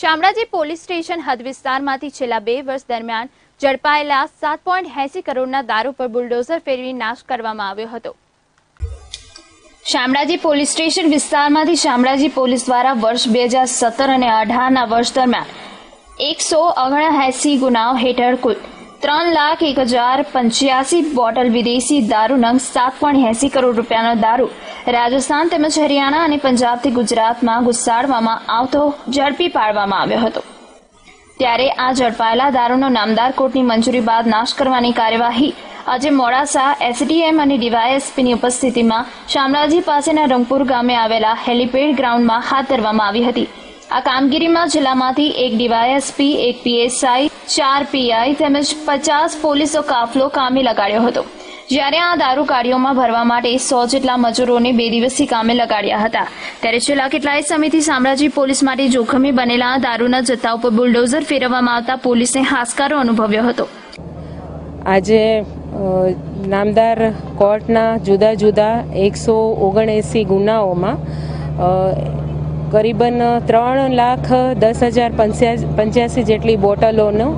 Shamlaji police station હદ વિસ્તારમાંથી છેલ્લા બે વર્ષ દરમિયાન ઝડપાયેલા સાત પોઈન્ટ એસી કરોડના દારૂ પર બુલડોઝર ફેરવી નાશ કરવામાં આવ્યો હતો. શામળાજી પોલીસ સ્ટેશન વિસ્તારમાંથી શામળાજી પોલીસ દ્વારા વર્ષ બે હજાર સત્તર અને અઢારના વર્ષ દરમિયાન એકસો ઓગણએસી ગુનાઓ હેઠળ કુલ ત્રણ લાખ એક હજાર પંચ્યાસી બોટલ વિદેશી દારૂ નંગ સાત પોઈન્ટ એસી કરોડ રૂપિયાનો દારૂ રાજસ્થાન તેમજ હરિયાણા અને પંજાબથી ગુજરાતમાં ઘુસાડવામાં આવતો ઝડપી પાડવામાં આવ્યો હતો. ત્યારે આ ઝડપાયેલા દારૂનો નામદાર કોર્ટની મંજૂરી બાદ નાશ કરવાની કાર્યવાહી આજે મોડાસા એસડીએમ અને ડીવાયએસપીની ઉપસ્થિતિમાં શામળાજી પાસેના રંગપુર ગામે આવેલા હેલીપેડ ગ્રાઉન્ડમાં હાથ ધરવામાં આવી હતી. આ કામગીરીમાં જિલ્લામાંથી એક ડીવાયએસપી, એક પીએસઆઈ, ચાર પીઆઈ તેમજ પચાસ પોલીસો કાફલો કામે લગાડ્યો હતો. જ્યારે આ દારૂ ગાડીઓમાં ભરવા માટે સો જેટલા મજૂરોને બે દિવસથી કામે લગાડ્યા હતા. ત્યારે છેલ્લા કેટલાય સમયથી સામ્રાજ્ય પોલીસ માટે જોખમી બનેલા દારૂના જથ્થા ઉપર બુલડોઝર ફેરવવામાં આવતા પોલીસને હાશકારો અનુભવ્યો હતો. આજે નામદાર કોર્ટના જુદા જુદા એકસો ઓગણએંસી ગુનાઓમાં કરીબન ત્રણ લાખ દસ હજાર પંચ્યા- પંચ્યાસી જેટલી બોટલોનો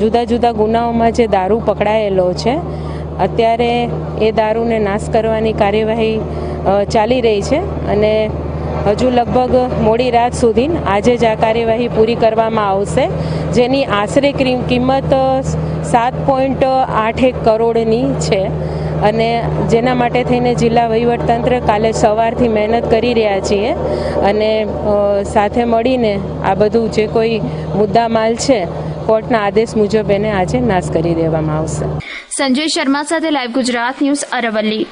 જુદા જુદા ગુનાઓમાં જે દારૂ પકડાયેલો છે, અત્યારે એ દારૂને નાશ કરવાની કાર્યવાહી ચાલી રહી છે અને હજુ લગભગ મોડી રાત સુધી આજે જ આ કાર્યવાહી પૂરી કરવામાં આવશે, જેની આશરે કિંમત સાત પોઈન્ટ આઠ એક કરોડની છે. અને જેના માટે થઈને જિલ્લા વહીવટતંત્ર કાલે સવારથી મહેનત કરી રહ્યા છીએ અને સાથે મળીને આ બધું જે કોઈ મુદ્દામાલ છે, કોર્ટના આદેશ મુજબ એને આજે નાશ કરી દેવામાં આવશે. સંજય શર્મા સાથે લાઈવ ગુજરાત ન્યૂઝ અરવલ્લી.